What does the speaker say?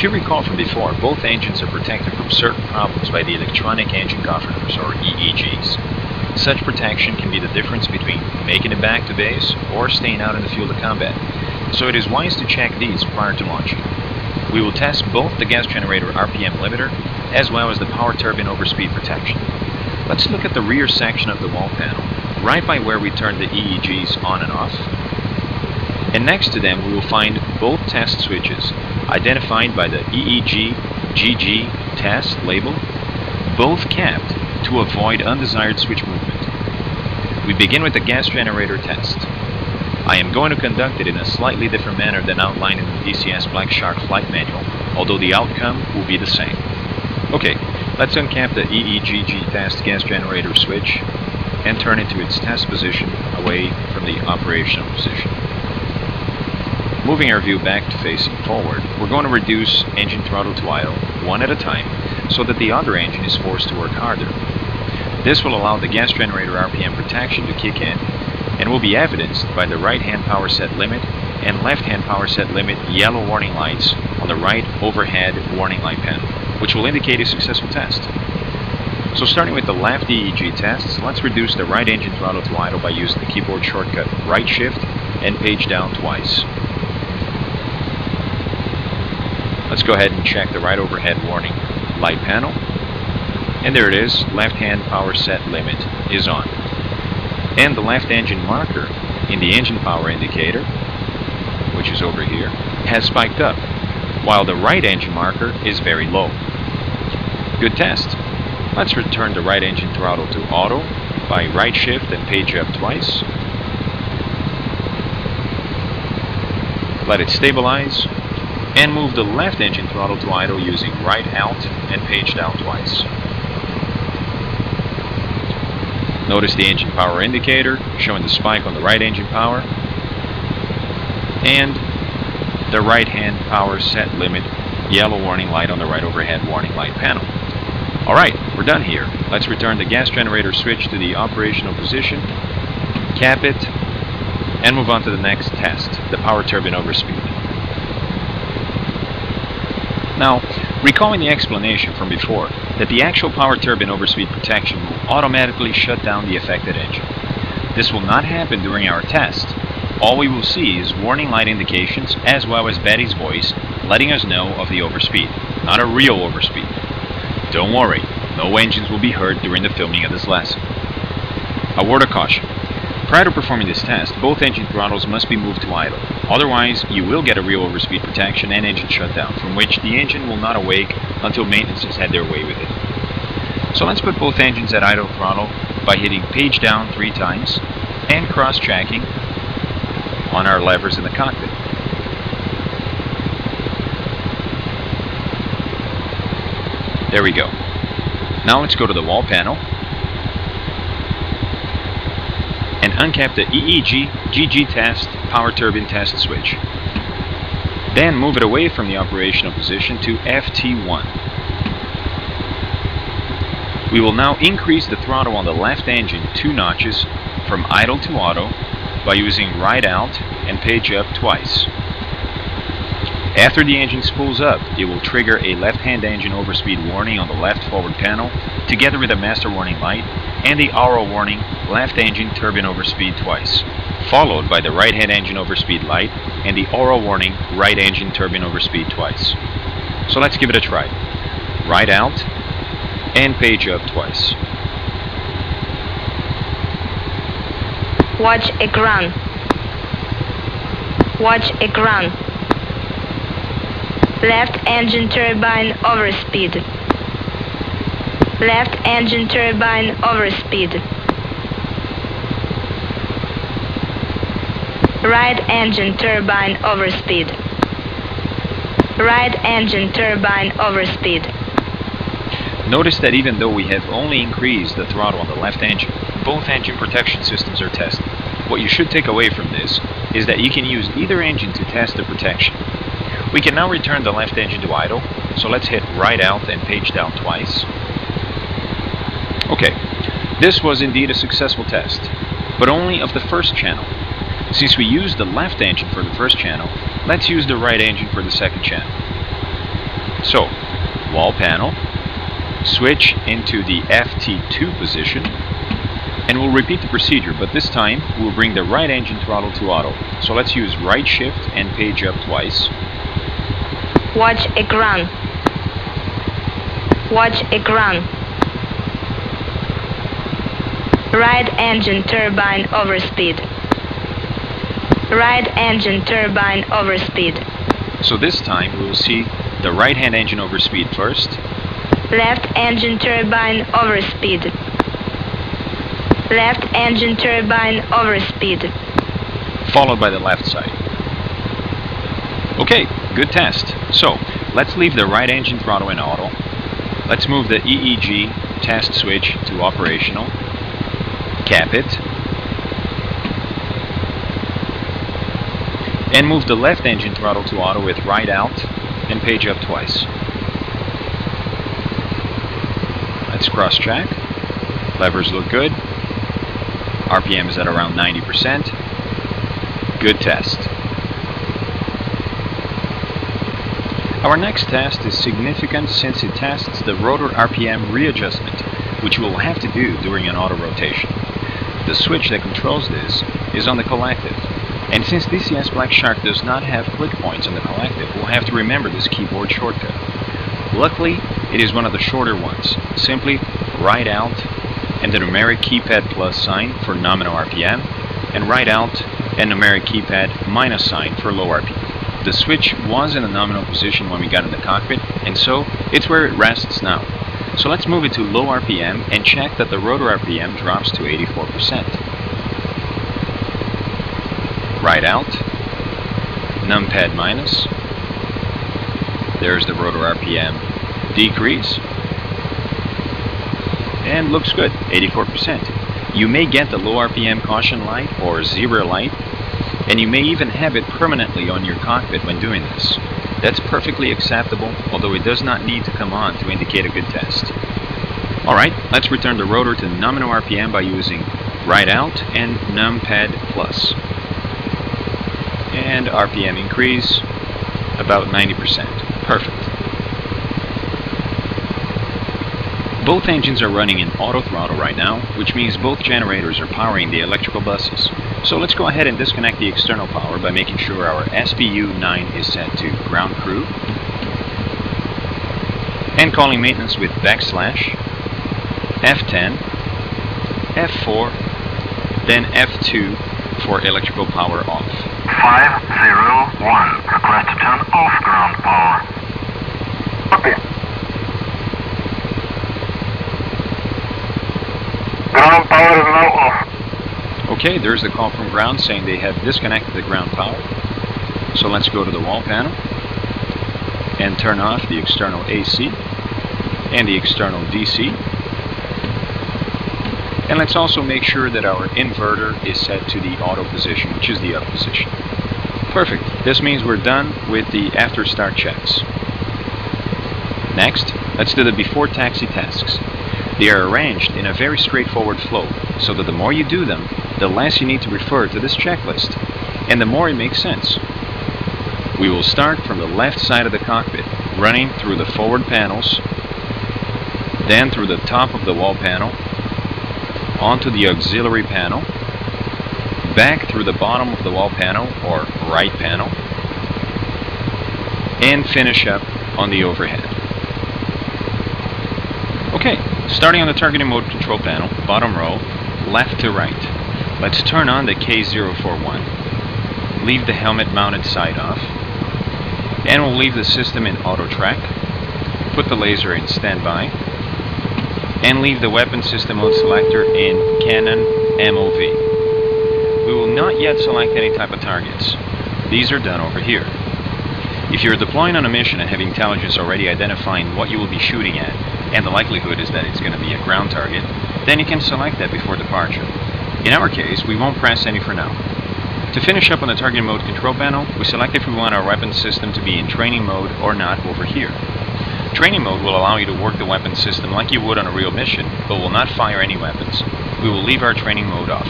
If you recall from before, both engines are protected from certain problems by the electronic engine governors, or EEGs. Such protection can be the difference between making it back to base or staying out in the field of combat, so it is wise to check these prior to launching. We will test both the gas generator RPM limiter as well as the power turbine overspeed protection. Let's look at the rear section of the wall panel, right by where we turn the EEGs on and off. And next to them we will find both test switches, identified by the EEG GG test label, both capped to avoid undesired switch movement. We begin with the gas generator test. I am going to conduct it in a slightly different manner than outlined in the DCS Black Shark flight manual, although the outcome will be the same. Okay, let's uncap the EEGG test gas generator switch and turn it to its test position away from the operational position. Moving our view back to facing forward, we're going to reduce engine throttle to idle one at a time so that the other engine is forced to work harder. This will allow the gas generator RPM protection to kick in and will be evidenced by the right hand power set limit and left hand power set limit yellow warning lights on the right overhead warning light panel, which will indicate a successful test. So starting with the left EEG test, let's reduce the right engine throttle to idle by using the keyboard shortcut right shift and page down twice. Let's go ahead and check the right overhead warning light panel. And there it is, left hand power set limit is on. And the left engine marker in the engine power indicator, which is over here, has spiked up, while the right engine marker is very low. Good test. Let's return the right engine throttle to auto by right shift and page up twice. Let it stabilize and move the left engine throttle to idle using right alt and page down twice. Notice the engine power indicator showing the spike on the right engine power and the right hand power set limit yellow warning light on the right overhead warning light panel. Alright, we're done here. Let's return the gas generator switch to the operational position, cap it, and move on to the next test, the power turbine overspeed. Now, recalling the explanation from before, that the actual power turbine overspeed protection will automatically shut down the affected engine. This will not happen during our test. All we will see is warning light indications as well as Betty's voice letting us know of the overspeed, not a real overspeed. Don't worry, no engines will be heard during the filming of this lesson. A word of caution. Prior to performing this test, both engine throttles must be moved to idle. Otherwise, you will get a real overspeed protection and engine shutdown, from which the engine will not awake until maintenance has had their way with it. So let's put both engines at idle throttle by hitting page down three times and cross-checking on our levers in the cockpit. There we go. Now let's go to the wall panel and uncap the EEG GG test power turbine test switch. Then move it away from the operational position to FT1. We will now increase the throttle on the left engine two notches from idle to auto by using right alt and page up twice. After the engine spools up, it will trigger a left-hand engine overspeed warning on the left forward panel, together with a master warning light, and the aural warning left engine turbine overspeed twice, followed by the right-hand engine overspeed light and the aural warning right engine turbine overspeed twice. So let's give it a try. Right alt and page up twice. Watch ekran. Watch ekran. Left engine turbine overspeed. Left engine turbine overspeed. Right engine turbine overspeed. Right engine turbine overspeed. Notice that even though we have only increased the throttle on the left engine, both engine protection systems are tested. What you should take away from this is that you can use either engine to test the protection. We can now return the left engine to idle, so let's hit right alt and page down twice. Okay, this was indeed a successful test, but only of the first channel. Since we used the left engine for the first channel, let's use the right engine for the second channel. So, wall panel, switch into the FT2 position, and we'll repeat the procedure, but this time we'll bring the right engine throttle to auto. So let's use right shift and page up twice. Watch ekran. Watch ekran. Right engine turbine overspeed. Right engine turbine overspeed. So this time we will see the right hand engine overspeed first, Left engine turbine overspeed. Left engine turbine overspeed. followed by the left side. Okay, good test. So, let's leave the right engine throttle in auto. Let's move the EEG test switch to operational. Cap it. And move the left engine throttle to auto with right alt and page up twice. Let's cross check. Levers look good. RPM is at around 90%. Good test. Our next test is significant since it tests the rotor RPM readjustment, which we will have to do during an auto rotation. The switch that controls this is on the collective, and since DCS Black Shark does not have click points on the collective, we'll have to remember this keyboard shortcut. Luckily, it is one of the shorter ones. Simply right alt and the numeric keypad plus sign for nominal RPM, and right alt and numeric keypad minus sign for low RPM. The switch was in a nominal position when we got in the cockpit, and so it's where it rests now. So let's move it to low RPM and check that the rotor RPM drops to 84%. Right alt, numpad minus, there's the rotor RPM decrease, and looks good, 84%. You may get the low RPM caution light or zebra light, and you may even have it permanently on your cockpit when doing this. That's perfectly acceptable, although it does not need to come on to indicate a good test. Alright, let's return the rotor to nominal RPM by using right alt and numpad plus. And RPM increase about 90%. Perfect. Both engines are running in auto throttle right now, which means both generators are powering the electrical buses. So let's go ahead and disconnect the external power by making sure our SPU-9 is set to ground crew. And calling maintenance with backslash F10, F4, then F2 for electrical power off. 501. Request to turn off ground power. Copy. Ground power is now off. Okay, there's the call from ground saying they have disconnected the ground power. So let's go to the wall panel and turn off the external AC and the external DC. And let's also make sure that our inverter is set to the auto position, which is the up position. Perfect. This means we're done with the after start checks. Next, let's do the before taxi tasks. They are arranged in a very straightforward flow, so that the more you do them, the less you need to refer to this checklist, and the more it makes sense. We will start from the left side of the cockpit, running through the forward panels, then through the top of the wall panel, onto the auxiliary panel, back through the bottom of the wall panel or right panel, and finish up on the overhead. Okay, starting on the targeting mode control panel, bottom row, left to right. Let's turn on the K041, leave the helmet mounted sight off, and we'll leave the system in auto track, put the laser in standby, and leave the weapon system mode selector in Cannon MOV. We will not yet select any type of targets. These are done over here. If you're deploying on a mission and have intelligence already identifying what you will be shooting at, and the likelihood is that it's going to be a ground target, then you can select that before departure. In our case, we won't press any for now. To finish up on the target mode control panel, we select if we want our weapon system to be in training mode or not over here. Training mode will allow you to work the weapon system like you would on a real mission, but will not fire any weapons. We will leave our training mode off.